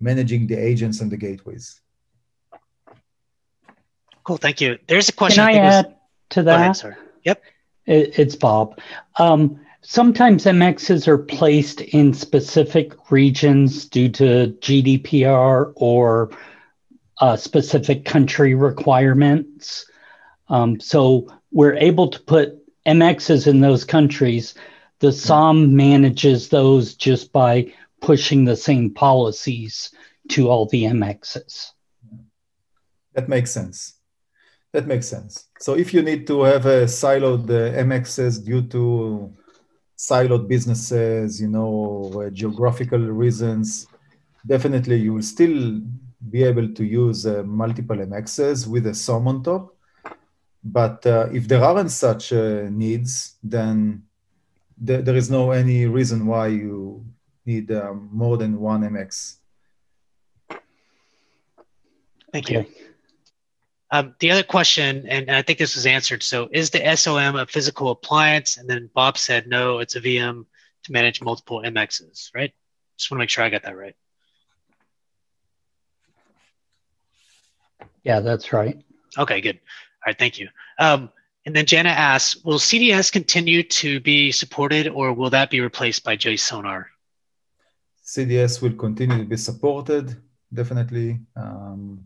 managing the agents and the gateways. Cool, thank you. There's a question. Can I, I add was... to that? Ahead, yep. It, it's Bob. Um, sometimes MXs are placed in specific regions due to GDPR or uh, specific country requirements. Um, so we're able to put MXs in those countries. The SOM manages those just by pushing the same policies to all the MXs. That makes sense. That makes sense. So if you need to have a siloed uh, MXs due to siloed businesses, you know, uh, geographical reasons, definitely you will still be able to use uh, multiple MXs with a SOM on top. But uh, if there aren't such uh, needs, then th- there is no any reason why you need um, more than one MX. Thank you. Um, the other question, and I think this was answered. So, is the SOM a physical appliance? And then Bob said, no, it's a VM to manage multiple MXs, right? Just want to make sure I got that right. Yeah, that's right. Okay, good. All right, thank you. Um, and then Jana asks, will CDS continue to be supported or will that be replaced by JSONAR? CDS will continue to be supported, definitely. Um,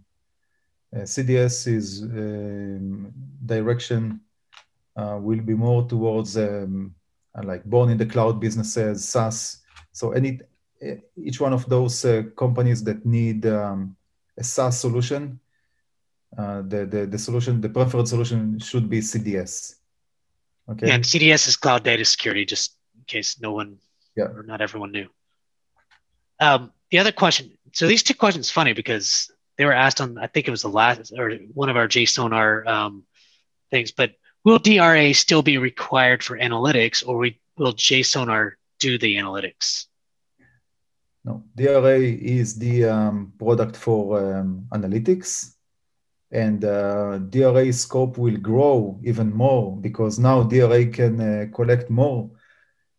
uh, CDS is um, direction uh, will be more towards um, uh, like born in the cloud businesses, SaaS. So any each one of those companies that need um, a SaaS solution, the, the the solution, the preferred solution should be CDS. Okay. Yeah, and CDS is cloud data security, just in case no one yeah. or not everyone knew. Um, the other question. So these two questions funny because they were asked on I think it was the last or one of our JSONAR um, things, but will DRA still be required for analytics, or we, will JSONAR do the analytics? No, DRA is the um, product for um, analytics, and uh, DRA scope will grow even more because now DRA can uh, collect more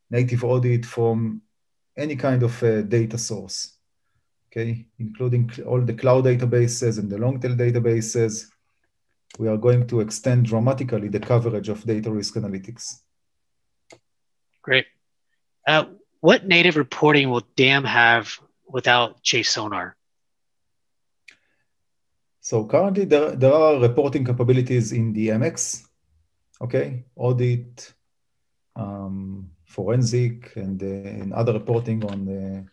native audit from any kind of uh, data source okay, including all the cloud databases and the long tail databases. We are going to extend dramatically the coverage of data risk analytics. Great. Uh, what native reporting will DAM have without JSONAR? So currently there, there are reporting capabilities in the MX, okay, audit, um, forensic, and, uh, and other reporting on the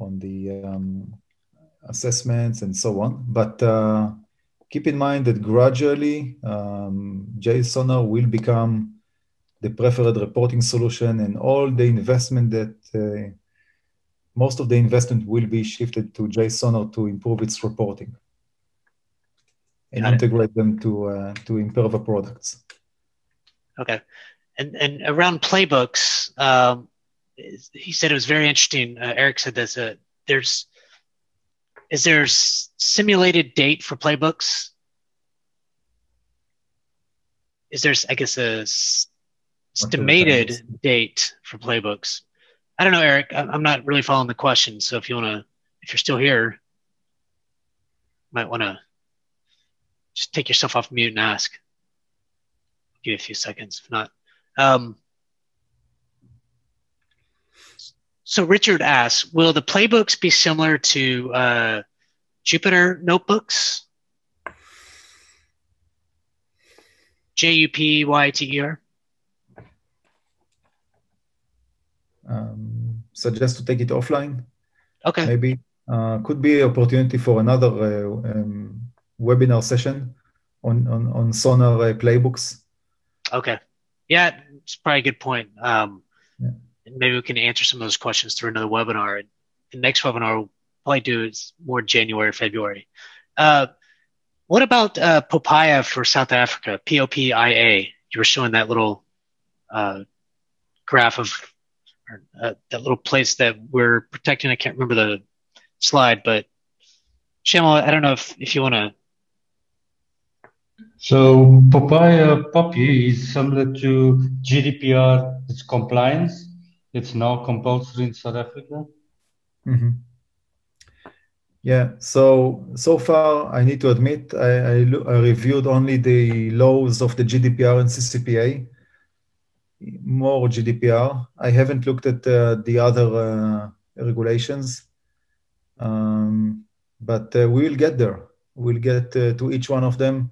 on the um, assessments and so on. But uh, keep in mind that gradually um, will become the preferred reporting solution and all the investment that uh, most of the investment will be shifted to JSONAR to improve its reporting and Got integrate it. them to uh, to Imperva products. Okay, and and around playbooks, um, he said it was very interesting. Uh, Eric said this. Uh, there's is there simulated date for playbooks? Is there, I guess, a estimated date for playbooks? I don't know, Eric. I'm not really following the question. So if you want to, if you're still here, might want to just take yourself off mute and ask. give you a few seconds. If not, um, So Richard asks, will the playbooks be similar to uh, Jupyter notebooks? J U P Y T E R? Um, suggest to take it offline. Okay. Maybe uh, could be opportunity for another uh, um, webinar session on on, on Sonar uh, playbooks. Okay. Yeah, it's probably a good point. Um, yeah. Maybe we can answer some of those questions through another webinar. The next webinar we'll probably do is more January, February. Uh, what about uh, Popia for South Africa? P O P I A. You were showing that little uh, graph of uh, that little place that we're protecting. I can't remember the slide, but Shamal, I don't know if, if you want to. So Popia POPI is similar to GDPR. It's compliance. It's now compulsory in South Africa. Mm-hmm. Yeah. So so far, I need to admit, I, I, I, reviewed only the laws of the GDPR and CCPA, more GDPR. I haven't looked at uh, the other uh, regulations, um, but uh, we will get there. We'll get uh, to each one of them.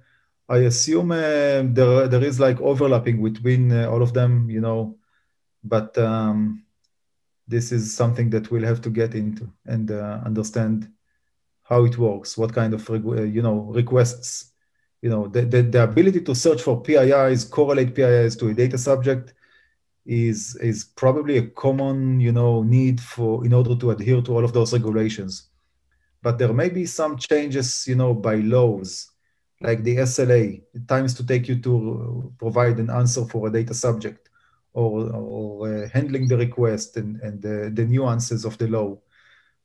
I assume uh, there there is like overlapping between uh, all of them, you know, but um, this is something that we'll have to get into and understand how it works, what kind of you know requests, you know, the, the, the ability to search for PIIs, correlate PIIs to a data subject is is probably a common you know need for in order to adhere to all of those regulations. But there may be some changes, you know, by laws, like the SLA, times to take you to provide an answer for a data subject, or, or uh, handling the request and, and the, the nuances of the law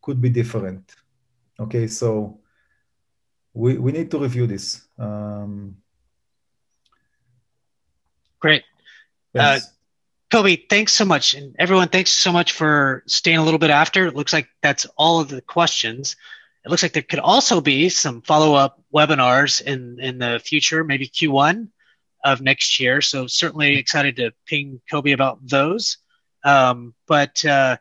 could be different. Okay, so we, we need to review this. Um, Great. Yes. Uh, Kobi, thanks so much. And everyone, thanks so much for staying a little bit after. It looks like that's all of the questions. It looks like there could also be some follow up webinars in, in the future, maybe Q1 of next year. So, certainly excited to ping Kobi about those. Um, but uh,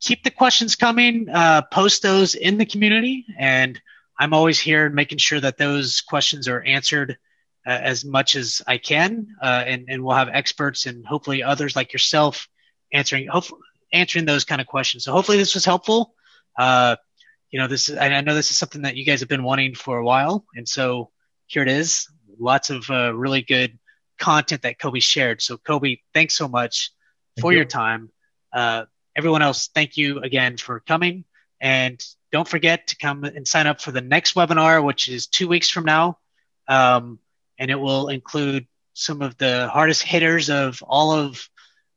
keep the questions coming. Uh, post those in the community, and I'm always here making sure that those questions are answered uh, as much as I can. Uh, and and we'll have experts and hopefully others like yourself answering hopefully answering those kind of questions. So hopefully this was helpful. Uh, you know, this is, I know this is something that you guys have been wanting for a while, and so here it is. Lots of uh, really good content that Kobi shared. So Kobi, thanks so much Thank for you. your time. Uh, everyone else, thank you again for coming. And don't forget to come and sign up for the next webinar, which is two weeks from now. Um, and it will include some of the hardest hitters of all of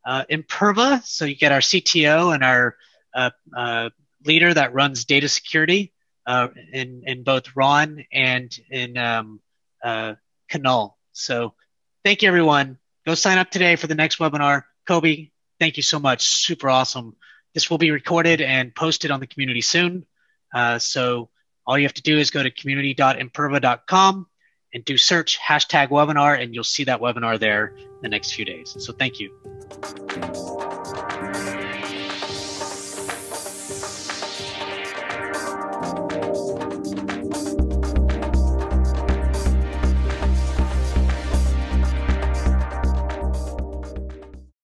uh, Imperva. So you get our CTO and our uh, uh, leader that runs data security uh, in, in both Ron and in um, uh, Kanal. So thank you, everyone. Go sign up today for the next webinar. Kobi, thank you so much. Super awesome. This will be recorded and posted on the community soon. Uh, so all you have to do is go to community.imperva.com and do search hashtag webinar, and you'll see that webinar there in the next few days. So thank you.